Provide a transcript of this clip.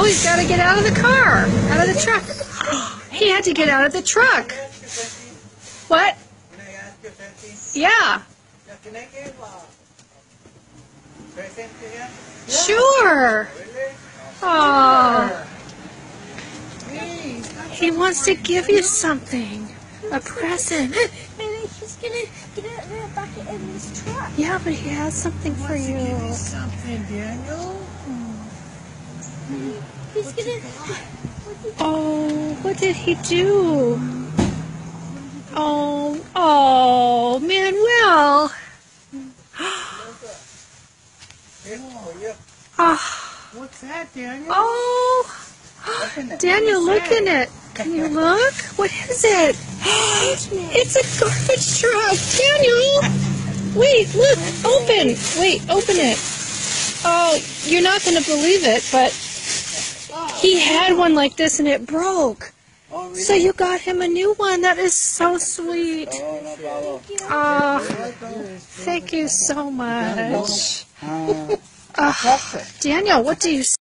Oh, get out of the car, out of the truck. He had to get out of the truck. What? Can I ask you something? Yeah, Yeah, Can I give a present to him? sure. Oh, he wants to give you something. A present. Maybe he's gonna get out there and back in this truck. Yeah, but he has something for to you. something, Daniel. He's gonna. Oh, what did he do? Oh, oh, Manuel. Here for. Oh, What's that, Daniel? oh. Daniel, look that? in it. Can you look? What is it? It's a garbage truck. Daniel! Wait, look. Open. Wait, open it. Oh, you're not going to believe it, but he had one like this and it broke. Oh, really? So you got him a new one. That is so sweet. Oh, no. Thank you so much. Uh, Daniel, what do you